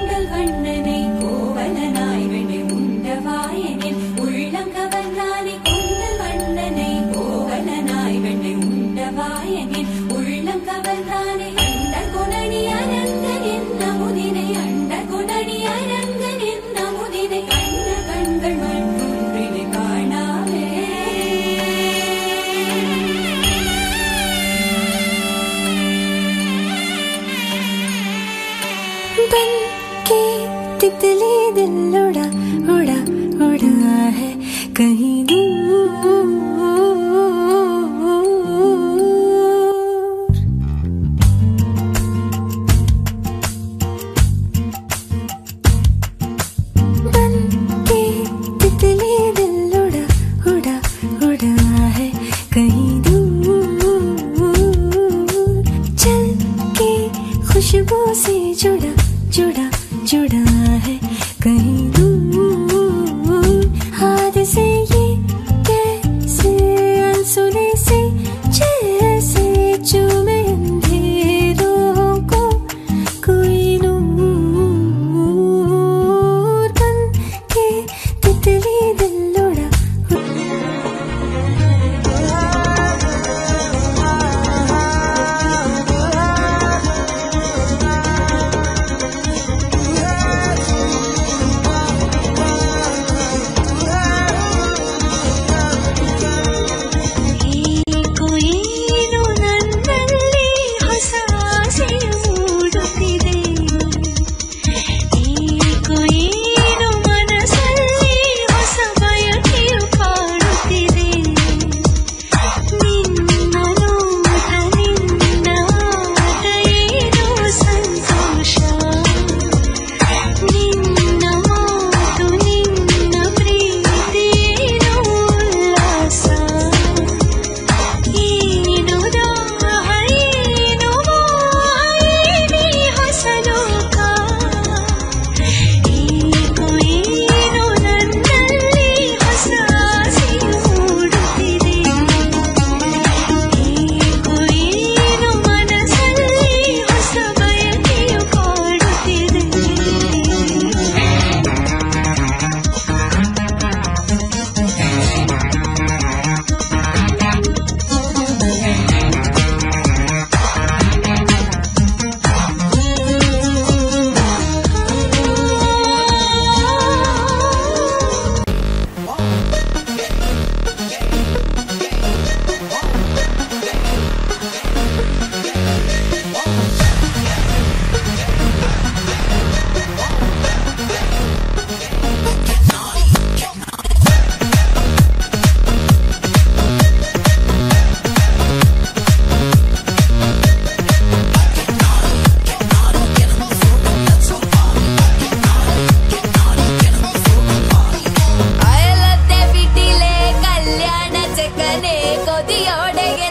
திங்கள் வண்ணனை கோவலனா. दिल उड़ा उड़ा उड़ा है। कहीं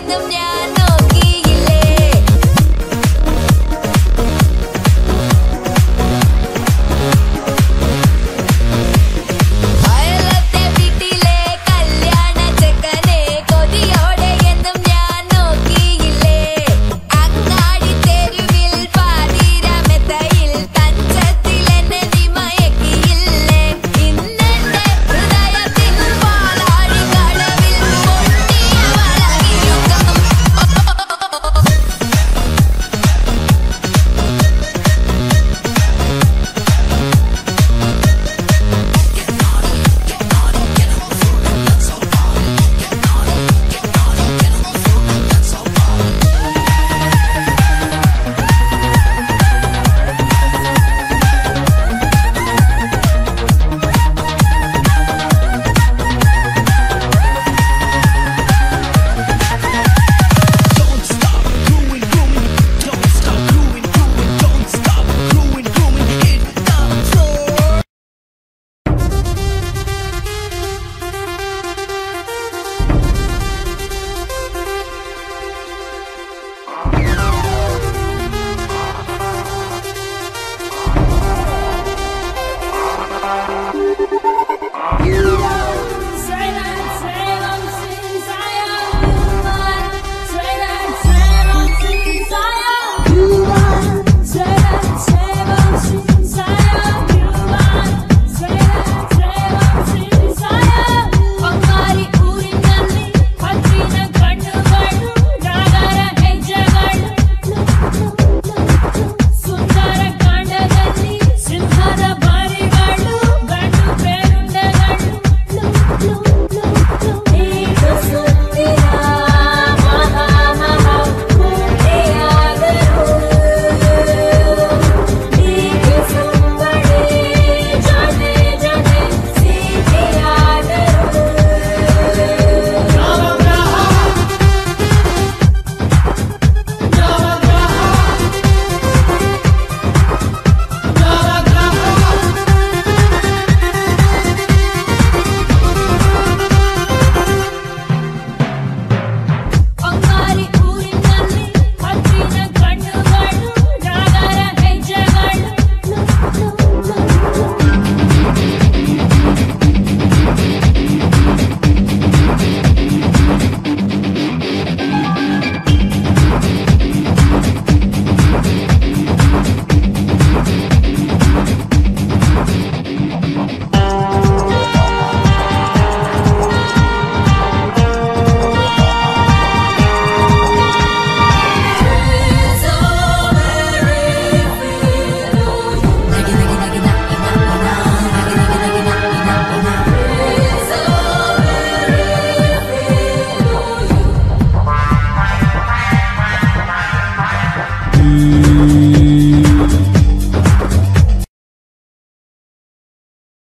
рядом нет